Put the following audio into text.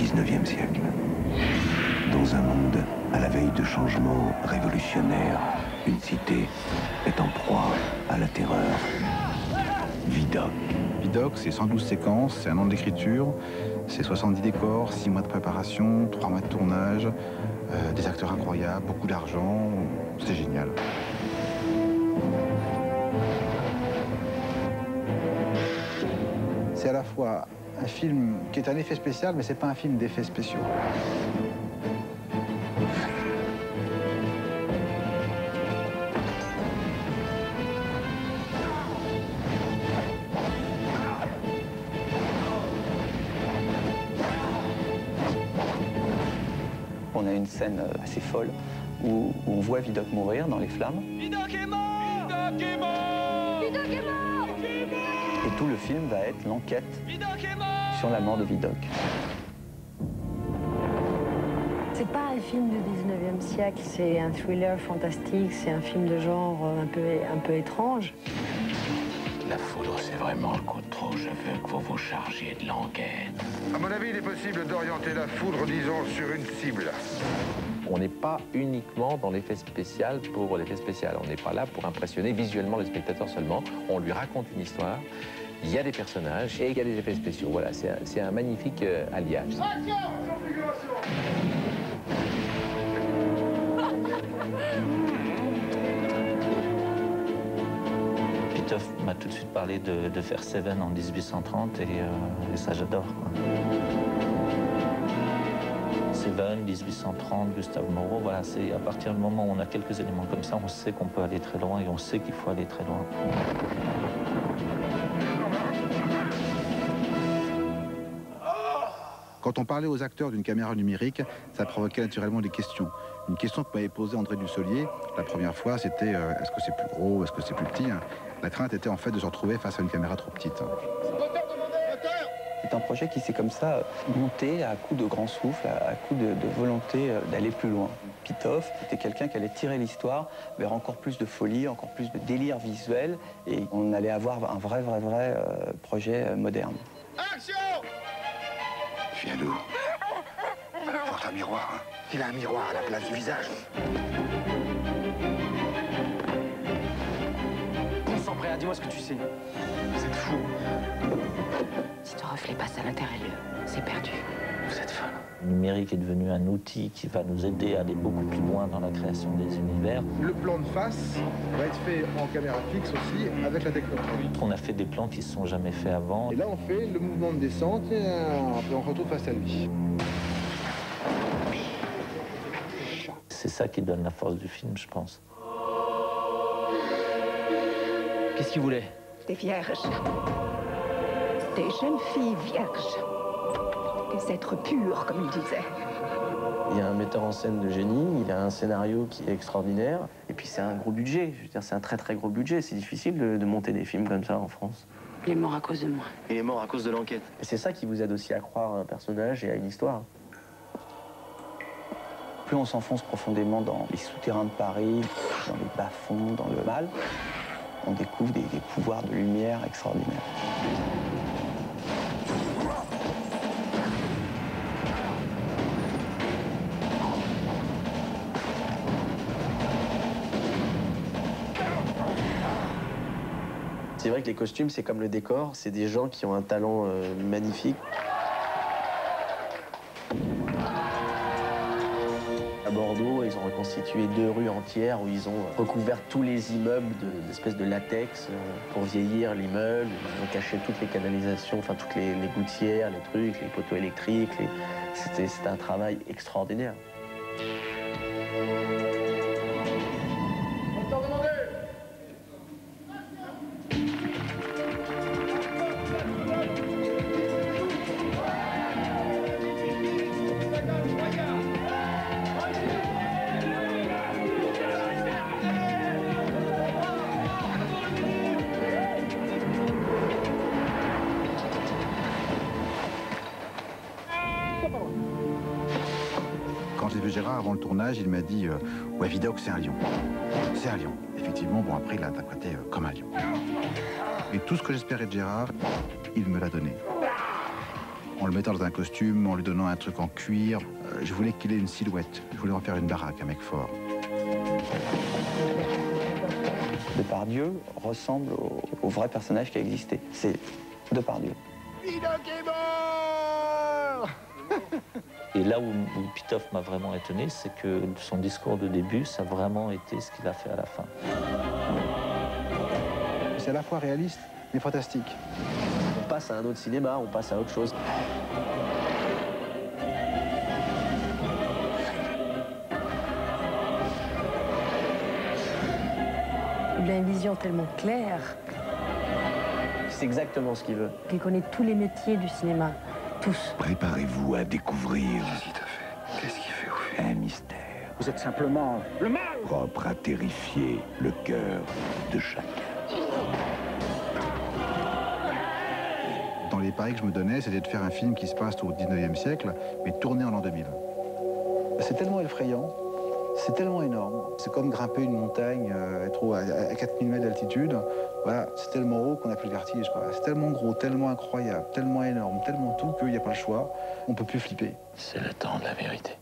19e siècle. Dans un monde à la veille de changements révolutionnaires, une cité est en proie à la terreur. Vidoc. Vidoc, c'est 112 séquences, c'est un an d'écriture, c'est 70 décors, 6 mois de préparation, 3 mois de tournage, euh, des acteurs incroyables, beaucoup d'argent, c'est génial. C'est à la fois un film qui est un effet spécial, mais c'est pas un film d'effets spéciaux. On a une scène euh, assez folle où, où on voit Vidocq mourir dans les flammes. Vidocq est mort tout le film va être l'enquête sur la mort de Vidocq. C'est pas un film du 19e siècle, c'est un thriller fantastique, c'est un film de genre un peu, un peu étrange. La foudre, c'est vraiment le coup de trop. Je veux que vous vous chargiez de l'enquête. À mon avis, il est possible d'orienter la foudre, disons, sur une cible. On n'est pas uniquement dans l'effet spécial pour l'effet spécial. On n'est pas là pour impressionner visuellement le spectateur seulement. On lui raconte une histoire. Il y a des personnages et il y a des effets spéciaux. Voilà, c'est un, magnifique euh, alliage. Pitoff m'a tout de suite parlé de, de, faire Seven en 1830 et, euh, et ça j'adore. Seven, 1830, Gustave Moreau, voilà, c'est à partir du moment où on a quelques éléments comme ça, on sait qu'on peut aller très loin et on sait qu'il faut aller très loin. Quand on parlait aux acteurs d'une caméra numérique, ça provoquait naturellement des questions. Une question que m'avait posée André Dussolier, la première fois, c'était euh, est-ce que c'est plus gros, est-ce que c'est plus petit hein La crainte était en fait de se retrouver face à une caméra trop petite. C'est un projet qui s'est comme ça monté à coup de grand souffle, à coup de, volonté euh, d'aller plus loin. Pitoff était quelqu'un qui allait tirer l'histoire vers encore plus de folie, encore plus de délire visuel, et on allait avoir un vrai, vrai, vrai euh, projet moderne. Action Viens d'où Porte un miroir, hein Il a un miroir à la place du visage. Sans dis-moi ce que tu sais. Vous êtes fou. Si ton reflet passe à l'intérieur, c'est perdu. Vous êtes folle. Le numérique est devenu un outil qui va nous aider à aller beaucoup plus loin dans la création des univers. Le plan de face va être fait en caméra fixe aussi avec la technologie. On a fait des plans qui ne se sont jamais faits avant. Et là, on fait le mouvement de descente et on retrouve face à lui. C'est ça qui donne la force du film, je pense. Qu'est-ce qu'il voulait Des vierges. Des jeunes filles vierges. Des êtres purs, comme il disait. Il y a un metteur en scène de génie, il y a un scénario qui est extraordinaire. Et puis c'est un gros budget, je veux dire, c'est un très très gros budget. C'est difficile de, de, monter des films comme ça en France. Il est mort à cause de moi. Il est mort à cause de l'enquête. Et c'est ça qui vous aide aussi à croire à un personnage et à une histoire. Plus on s'enfonce profondément dans les souterrains de Paris, dans les bas-fonds, dans le mal, on découvre des, des pouvoirs de lumière extraordinaires. C'est vrai que les costumes, c'est comme le décor, c'est des gens qui ont un talent euh, magnifique. À Bordeaux, ils ont reconstitué deux rues entières où ils ont recouvert tous les immeubles d'espèces de, latex euh, pour vieillir l'immeuble. Ils ont caché toutes les canalisations, enfin toutes les, gouttières, les trucs, les poteaux électriques. C'était un travail extraordinaire. Gérard avant le tournage, il m'a dit euh, Ouais, Vidocq, c'est un lion. C'est un lion. Effectivement, bon, après, il l'a interprété euh, comme un lion. Et tout ce que j'espérais de Gérard, il me l'a donné. en le mettant dans un costume, en lui donnant un truc en cuir. Euh, je voulais qu'il ait une silhouette. Je voulais en faire une baraque, un mec fort. Depardieu ressemble au, au vrai personnage qui a existé. C'est Depardieu. Et là où, où Pitoff m'a vraiment étonné, c'est que son discours de début, ça a vraiment été ce qu'il a fait à la fin. C'est à la fois réaliste, mais fantastique. On passe à un autre cinéma, on passe à autre chose. Il a une vision tellement claire C'est exactement ce qu'il veut. qu'il connaît tous les métiers du cinéma, tous. Préparez-vous à découvrir Qu'est-ce qu'il t'a fait Qu'est-ce qu'il fait au fait un mystère Vous êtes simplement le mal propre à terrifier le cœur de chacun. Dans les paris que je me donnais, c'était de faire un film qui se passe au 19e siècle, mais tourné en l'an 2000. C'est tellement effrayant, c'est tellement énorme. C'est comme grimper une montagne, euh, à, à 4000 mètres d'altitude. Voilà, c'est tellement haut qu'on n'a plus le vertige. C'est tellement gros, tellement incroyable, tellement énorme, tellement tout qu'il n'y a pas le choix. On peut plus flipper. C'est le temps de la vérité.